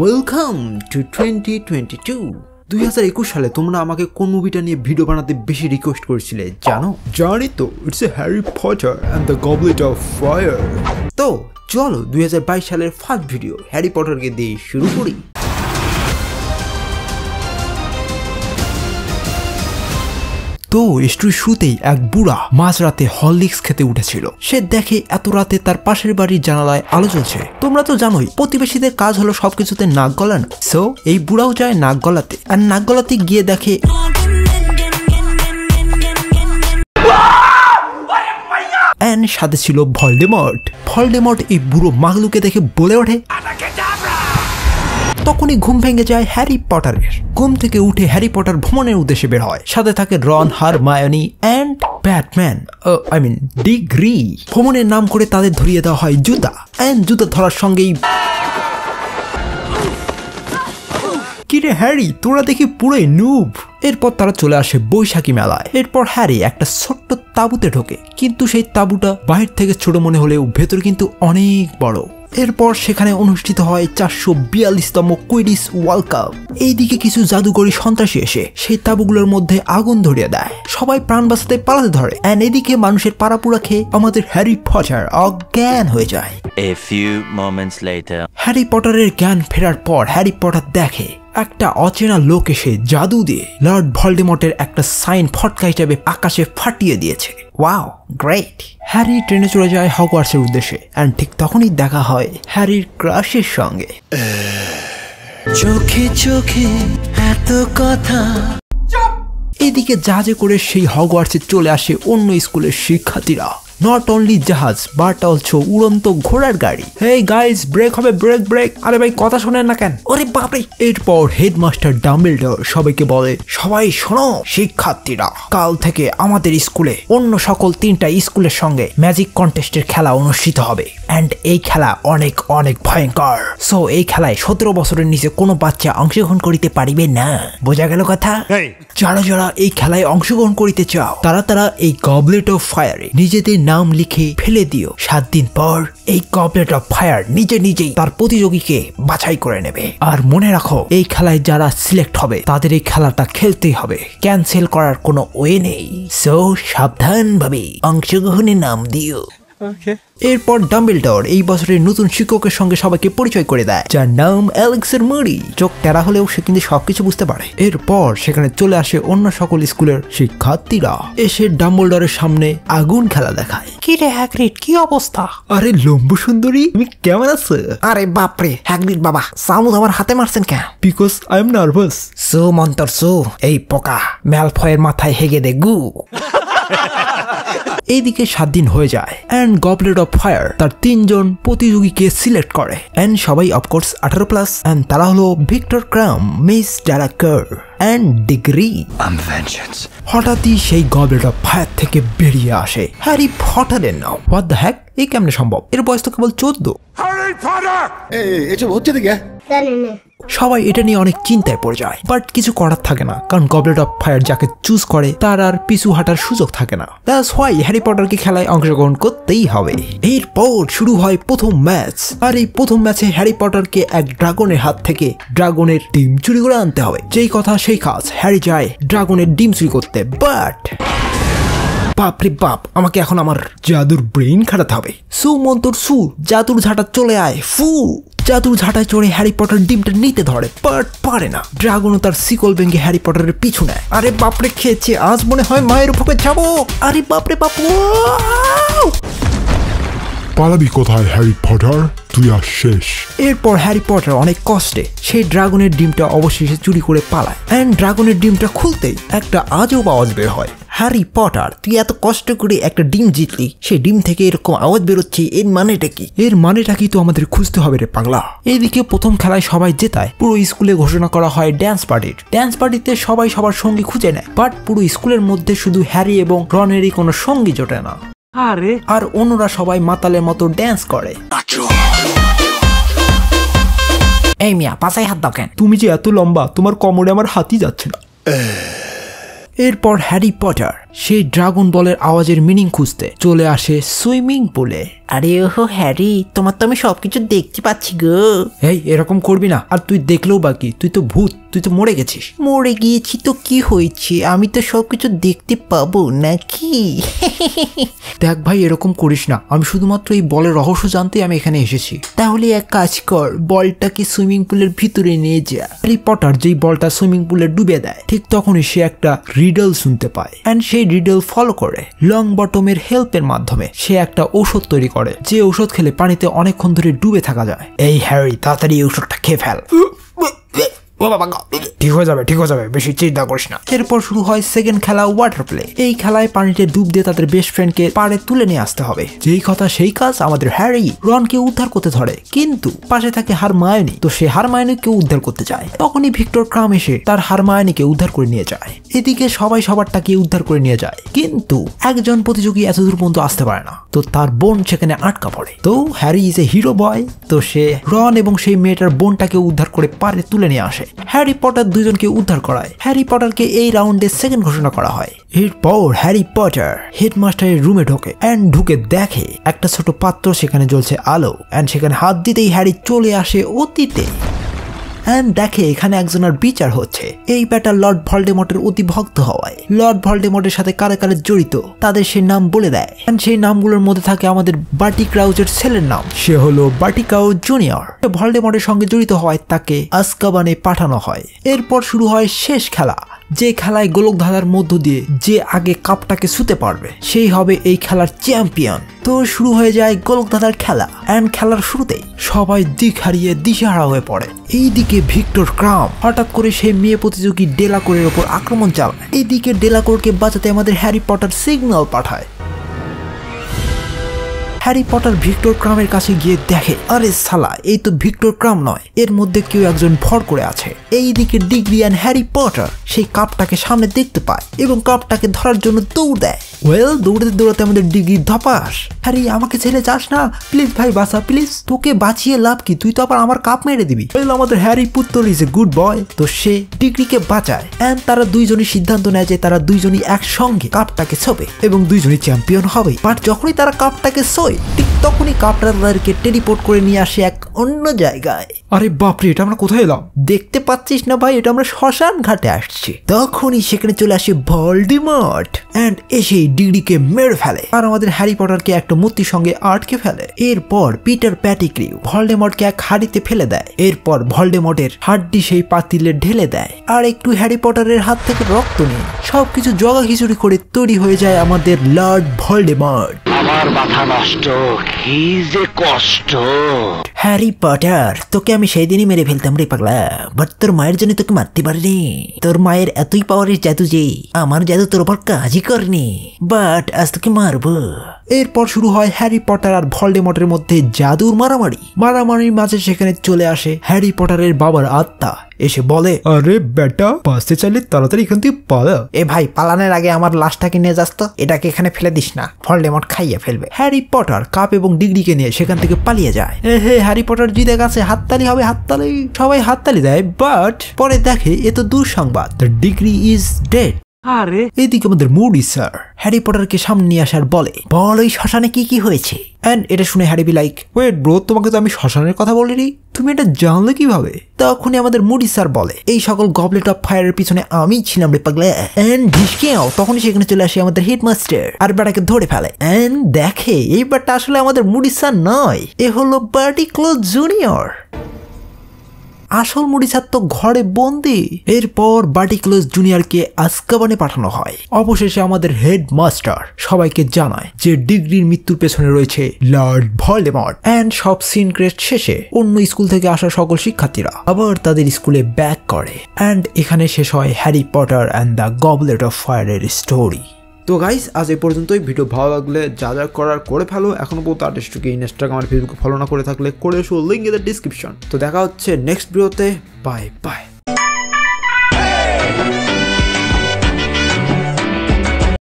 Welcome to twenty twenty two দুই হাজার একুশ সালে তোমরা আমাকে কোন মুভিটা নিয়ে ভিডিও বানাতে বেশি রিকোয়েস্ট করেছিলে জানো? জানি তো it's a Harry Potter and the Goblet of Fire তো চলো দুই হাজার বাইশ সালের ফার্স্ট ভিডিও হ্যারি পটারকে দিয়ে শুরু করি। তো স্টোরি শুতেই এক বুড়া মাঝরাতে হরলিক্স খেতে উঠেছিল। সে দেখে এত রাতে তার পাশের বাড়ির জানালায় আলো জ্বলছে। তোমরা তো জানোই, প্রতিবেশীদের কাজ হলো সবকিছুতে নাক গলানো। সো এই বুড়াও যায় নাক গলাতে। আর নাক গলাতে গিয়ে দেখে সাথে ছিল ভলডেমর্ট। ভলডেমর্ট এই বুড়ো মাগলুকে দেখে বলে ওঠে তখনই ঘুম ভেঙে যায় হ্যারি পটারের। ঘুম থেকে উঠে হ্যারি পটার ভ্রমণের উদ্দেশ্যে বের হয়। সাথে থাকে Ron Hermione and Batman I mean Diggory. ভ্রমণের নাম করে তাদের ধরিয়ে দেওয়া হয় জুতা। অ্যান্ড জুতা ধরার সঙ্গেই কিরে হ্যারি, তোরা দেখি পুরোই নুব এরপর তারা চলে আসে বৈশাখী মেলায়। এরপর হ্যারি একটা ছোট্ট তাঁবুতে ঢোকে। কিন্তু সেই তাঁবুটা বাহির থেকে ছোট মনে হলেও ভেতর কিন্তু অনেক বড়। এরপর সেখানে অনুষ্ঠিত হয় চারশো বিয়াল্লিশতম কুইডিস ওয়ার্ল্ড কাপ। এইদিকে কিছু জাদুকরী সন্ত্রাসী এসে সেই তাঁবুগুলোর মধ্যে আগুন ধরিয়ে দেয়। সবাই প্রাণ বাঁচাতে পালাতে ধরে। অ্যান্ড এদিকে মানুষের পাড়াপুড়া খেয়ে আমাদের হ্যারি পটার অজ্ঞান হয়ে যায়। হ্যারি পটারের জ্ঞান ফেরার পর হ্যারি পটার দেখে একটা অচেনা লোক এসে জাদু দিয়ে লর্ড ভলডেমটের একটা সাইন ফটকা হিসেবে আকাশে ফাটিয়ে দিয়েছে। Wow great. হ্যারি ট্রেনে চলে যায় হগওয়ার্টসের উদ্দেশ্যে অ্যান্ড ঠিক তখনই দেখা হয় হ্যারির ক্রাশের সঙ্গে। চোখে চোখে এত কথা। এদিকে জাহাজে করে সেই হগওয়ার্সে চলে আসে অন্য স্কুলের শিক্ষার্থীরা। নট অনলি জাহাজ বাট অলসো উড়ন্ত ঘোড়ার গাড়ি। হেই গাইস ব্রেক হবে ব্রেক ব্রেক আরে ভাই কথা শোনেন না কেন? ওরে বাপরে। এরপর হেডমাস্টার ডাম্বেলডর সবাইকে বলে সবাই শোনো শিক্ষার্থীরা কাল থেকে আমাদের স্কুলে অন্য সকল তিনটা স্কুলের সঙ্গে ম্যাজিক কন্টেস্টের খেলা অনুষ্ঠিত হবে। অ্যান্ড এই খেলা অনেক অনেক ভয়ঙ্কর। সো এই খেলায় সতেরো বছরের নিচে কোনো বাচ্চা অংশগ্রহণ করিতে পারিবে না। বোঝা গেল কথা? যারা যারা এই খেলায় অংশগ্রহণ করিতে চাও তারা তারা এই গবলেট অফ ফায়ারে নিজেদের নাম লিখে ফেলে দিও। সাত দিন পর এই গবলেট অফ ফায়ার নিজে নিজেই তার প্রতিযোগীকে বাছাই করে নেবে। আর মনে রাখো, এই খেলায় যারা সিলেক্ট হবে, তাদের এই খেলাটা খেলতেই হবে। ক্যান্সেল করার কোনো ওয়ে নেই। সো সাবধানভাবে অংশগ্রহণের নাম দিও। এরপর ডাম্বেলডর এই বছরের নতুন শিক্ষকের সঙ্গে সবাইকে পরিচয় করে দেয় যার নাম অ্যালেক্সের মুড়ি চোখ টেরা হলেও সে কিন্তু সবকিছু বুঝতে পারে। এরপর সেখানে চলে আসে অন্য সকল স্কুলের শিক্ষার্থীরা। এসে ডাম্বলডরের সামনে আগুন খেলা দেখায়। কি রে হ্যাগ্রিড? কি অবস্থা? আরে লম্বু সুন্দরী তুমি কেমন আছো? আরে বাপরে হ্যাগ্রিড বাবা সামুদ আমার হাতে মারছেন কেন? বিকজ আই এম নার্ভাস সু মন্তর সু এই পোকা ম্যালফয়ের মাথায় হেগে দে গু। এইদিকে সাত দিন হয়ে যায় অ্যান্ড গবলেট অফ ফায়ার তার তিনজন প্রতিযোগীকে সিলেক্ট করে অ্যান্ড সবাই অফকোর্স আঠারো প্লাস অ্যান্ড তারা হলো Victor Krum miss Delacour and Diggory হঠাৎই সেই গবলেট অফ ফায়ার থেকে বেরিয়ে আসে হ্যারি ফটারের নাম। হোয়াট দ্য হ্যাক এই কেমনে সম্ভব? এর বয়স তো কেবল চোদ্দ। এসব হচ্ছে সবাই এটা নিয়ে অনেক চিন্তায় পড়ে যায় বাট কিছু করার থাকে না কারণ গবলেট অফ ফায়ার যাকে চুজ করে তার আর পিছু হাঁটার সুযোগ থাকে না। দ্যাটস হোয়াই হ্যারি পটারকে খেলায় অংশগ্রহণ করতেই হবে। এরপর শুরু হয় প্রথম ম্যাচ আর এই প্রথম ম্যাচে হ্যারি পটারকে এক ড্রাগনের হাত থেকে ড্রাগনের ডিম চুরি করে আনতে হবে। যেই কথা সেই কাজ হ্যারি যায় ড্রাগনের ডিম চুরি করতে বাট বাপরে বাপ আমাকে এখন আমার জাদুর ব্রেইন খাটাতে হবে। সু মন্তর সু জাদুর ঝাঁটা চলে আয় ফু। জাদুর ঝাঁটায় চড়ে হ্যারি পটার ডিমটা নিতে ধরে বাট পারে না। ড্রাগনও তার শিকল ভেঙে হ্যারি পটারের পিছু নেয়। আরে বাপরে খেয়েছে আজ মনে হয় মায়ের উপরে যাব। আরে বাপরে বাপু পালাবি কোথায় হ্যারি পটার? তুই আর শেষ। এরপর হ্যারি পটার অনেক কষ্টে সেই ড্রাগনের ডিমটা অবশেষে চুরি করে পালায়। অ্যান্ড ড্রাগনের ডিমটা খুলতেই একটা আজব আওয়াজ বের হয়। হ্যারি পটার তুই এত কষ্ট করে একটা ডিম জিতলি সেই ডিম থেকে এরকম আওয়াজ বেরোচ্ছে এর মানেটা কি? এর মানেটা কি তো আমাদের খুঁজতে হবে রে পাগলা। এদিকে প্রথম খেলায় সবাই জেতায় পুরো স্কুলে ঘোষণা করা হয় ড্যান্স পার্টির ড্যান্স পার্টিতে সবাই সবার সঙ্গী খুঁজে নেয় বাট পুরো স্কুলের মধ্যে শুধু হ্যারি এবং রনেরই কোনো সঙ্গী জোটে না। আরে। আর অন্যরা সবাই মাতালের মতো ড্যান্স করে। এই মিয়া পাশাই হাত দাও কেন? তুমি যে এত লম্বা তোমার কোমরে আমার হাতই যাচ্ছে না। এরপর হ্যারি পটার সেই ড্রাগন বলের আওয়াজের মিনিং খুঁজতে চলে আসে সুইমিং পুলে। আরে ওহো হ্যারি তোমার তো আমি সবকিছু দেখতে পাচ্ছি গো। এই এরকম করবি না। আর তুই দেখলেও বাকি তুই তো ভূত তুই তো মরে গেছিস। মরে গিয়েছি তো কি হয়েছে? আমি তো সবকিছু দেখতে পাবো নাকি? দেখ ভাই এরকম করিস না। আমি শুধুমাত্র এই বলের রহস্য জানতে আমি এখানে এসেছি। তাহলে এক কাজ কর বলটাকে সুইমিং পুলের ভিতরে নিয়ে যা। হ্যারি পটার যেই বলটা সুইমিং পুলে ডুবে দেয় ঠিক তখনই সে একটা রিডল শুনতে পায়। অ্যান্ড সেই ডিটেল ফলো করে লং বটমের হেল্পের মাধ্যমে সে একটা ঔষধ তৈরি করে। যে ওষুধ খেলে পানিতে অনেকক্ষণ ধরে ডুবে থাকা যায়। এই হ্যারি, তাড়াতাড়ি এই ওষুধটা খেয়ে ফেল। ও বাবা গো। ঠিক হয়ে যাবে ঠিক হয়ে যাবে বেশি চিন্তা করিস না। এরপর শুরু হয় সেকেন্ড খেলা ওয়াটার প্লে এই খেলায় পানিতে ডুব দিয়ে তাদের বেস্ট ফ্রেন্ডকে পাড়ে তুলে নিয়ে আসতে হবে। যেই কথা সেই কাজ আমাদের হ্যারি রনকে উদ্ধার করতে ধরে। কিন্তু পাশে থাকে হারমায়নি। তো সে হারমায়নিকে উদ্ধার করতে যায়। তখনই ভিক্টর ক্রাম এসে তার হারমায়নিকে উদ্ধার করে নিয়ে যায়। এদিকে সবাই সবারটাকে উদ্ধার করে নিয়ে যায়। কিন্তু একজন প্রতিযোগী এতদূর পর্যন্ত আসতে পারে না। তো তার বোন সেখানে আটকা পড়ে। তো Harry is a hero boy তো সে রন এবং সেই মেয়েটার বোনটাকে উদ্ধার করে পারে তুলে নিয়ে আসে। হ্যারি পটার দুজনকে উদ্ধার করায়। হ্যারি পটারকে এই রাউন্ডে সেকেন্ড ঘোষণা করা হয়। এরপর হ্যারি পটার হেডমাস্টারের রুমে ঢোকে অ্যান্ড ঢুকে দেখে একটা ছোট পাত্র সেখানে জ্বলছে আলো। অ্যান্ড সেখানে হাত দিতেই হ্যারি চলে আসে অতীতে। অ্যান্ড দেখে এখানে একজনের বিচার হচ্ছে। এই ব্যাটার লর্ড ভলডেমটের অতি ভক্ত হওয়ায়। লর্ড ভলডেমটের সাথে কারে কারে জড়িত, তাদের সেই নাম বলে দেয়। অ্যান্ড সেই নামগুলোর মধ্যে থাকে আমাদের বাটি ক্রাউজের ছেলের নাম। সে হলো বাটি ক্রাউজ জুনিয়র। ভলডেমটের সঙ্গে জড়িত হওয়ায় তাকে আসকাবানে পাঠানো হয়। এরপর শুরু হয় শেষ খেলা। যে খেলায় গোলকধাঁধার মধ্য দিয়ে যে আগে কাপটাকে ছুতে পারবে, সেই হবে এই খেলার চ্যাম্পিয়ন। তো শুরু হয়ে যায় গোলকধাঁধার খেলা অ্যান্ড খেলার শুরুতেই সবাই দিক হারিয়ে দিশেহারা হয়ে পড়ে। এইদিকে ভিক্টর ক্রাম হঠাৎ করে সেই মেয়ে প্রতিযোগী ডেলাকোরের ওপর আক্রমণ চালায়। এইদিকে ডেলাকোরকে বাঁচাতে আমাদের হ্যারি পটার সিগন্যাল পাঠায়। হ্যারি পটার ভিক্টর ক্রামের কাছে গিয়ে দেখে, আরে সালা, এই তো ভিক্টর ক্রাম নয়, এর মধ্যে কেউ একজন ভর করে আছে। এইদিকে ডিগ্রি অ্যান্ড হ্যারি পটার সেই কাপটাকে সামনে দেখতে পায় এবং কাপটাকে ধরার জন্য দৌড় দেয়। ওয়েল, দৌড়াতে দৌড়াতে আমাদের ডিগ্রি ধপাস। হ্যারি, আমাকে ছেড়ে যাস না। প্লিজ ভাই বাসা প্লিজ। তোকে বাঁচিয়ে লাভ কি? তুই তো আবার আমার কাপ মেরে দিবি। ওয়েল, আমাদের হ্যারি পুত্র ইজ এ গুড বয়, তো সে ডিগ্রিকে বাঁচায়। অ্যান্ড তারা দুইজনই সিদ্ধান্ত নেয় যে তারা দুইজনই একসঙ্গে কাপটাকে ছোবে এবং দুইজনই চ্যাম্পিয়ন হবে। বাট যখনই তারা কাপটাকে ছোয় ঠিক তখনই কাপটা তাদেরকে টেলিপোর্ট করে নিয়ে আসে এক অন্য জায়গায়। আরে বাপরে এটা আমরা কোথায় এলাম? দেখতে পাচ্ছিস না ভাই এটা আমরা শ্মশান ঘাটে আসছি। তখনই সেখানে চলে আসে ভলডিমট অ্যান্ড এসে ডিগ্রিকে মেরে ফেলে। আর আমাদের হ্যারি পটারকে একটা মূর্তির সঙ্গে আটকে ফেলে। এরপর পিটার প্যাটিক্রিউ ভলডেমটকে এক হাড়িতে ফেলে দেয়। এরপর ভলডেমটের হাড্ডি সেই পাতিলে ঢেলে দেয়। আর একটু হ্যারি পটারের হাত থেকে রক্ত নিয়ে সবকিছু জগা খিচুড়ি করে তৈরি হয়ে যায় আমাদের লর্ড ভলডেমট আমার মাথা নষ্ট, কি যে কষ্ট। হ্যারি পটার, তোকে আমি সেই দিনই মেরে ফেলতাম রে পাগলা। বাট তোর মায়ের জন্য তোকে মারতে পারিনি। তোর মায়ের এতই পাওয়ারের জাদু যে, আমার জাদু তোর ওপর কাজই করেনি। বাট আজ তোকে মারবো। এরপর শুরু হয় হ্যারি পটার আর ভলডেমটের মধ্যে জাদুর মারামারি। মারামারির মাঝে সেখানে চলে আসে হ্যারি পটারের বাবার আত্মা। এসে বলে আরে বেটা বাঁচতে চাইলে তাড়াতাড়ি এখান থেকে পালা। এ ভাই পালানের আগে আমার লাশটাকে নিয়ে যাস তো এটাকে এখানে ফেলে দিস না। ভলডেমট খাইয়ে ফেলবে। হ্যারি পটার কাপ এবং ডিগ্রিকে নিয়ে সেখান থেকে পালিয়ে যায়। এ হে হ্যারি পটার জিতে গেছে হাততালি হবে হাততালি সবাই হাততালি দেয় বাট পরে দেখে এ তো দুঃসংবাদ দ্য ডিগ্রি ইজ ডেড। আরে এদিকে আমাদের মুডি, স্যার। হ্যারি পটারকে সামনে আসার বলে। বল, ওই শ্মশানে কি কি হয়েছে? অ্যান্ড এটা শুনে Harry be like wait bro তোমাকে তো আমি শ্মশানের কথা বলিনি? তুমি এটা জানলে কীভাবে? তখনই আমাদের মুডি, স্যার বলে, এই সকল গবলেট অফ ফায়ারের পিছনে আমি ছিলাম রে পাগলা। অ্যান্ড ঢিসকেও তখনই সেখানে চলে আসে আমাদের হেডমাস্টার আর বেটাকে ধরে ফেলে। অ্যান্ড দেখে, এই ব্যাটা আসলে আমাদের মুডি, স্যার নয়। এ হলো বার্টি ক্লোজ জুনিয়র আসল মুড়িসার তো ঘরে বন্দি। এরপর বাটিক্লোজ জুনিয়রকে আজকাবানে পাঠানো হয়। অবশেষে আমাদের হেড মাস্টার সবাইকে জানায় যে ডিগ্রির মৃত্যুর পেছনে রয়েছে লর্ড ভলডেমর্ট। অ্যান্ড সব সিন ক্রেস্ট শেষে অন্য স্কুল থেকে আসা সকল শিক্ষার্থীরা আবার তাদের স্কুলে ব্যাক করে। অ্যান্ড এখানে শেষ হয় Harry Potter and the Goblet of ফায়ারের স্টোরি। তো গাইস আজ এই পর্যন্তই। ভিডিও ভালো লাগলে যা যা করার করে ফেলো। এখনও পর্যন্ত আর্টিস্টকে ইনস্টাগ্রাম আর ফেসবুকে ফলো না করে থাকলে করে এসো লিঙ্ক দ্য ডিসক্রিপশন তো দেখা হচ্ছে নেক্সট ভিডিওতে বাই বাই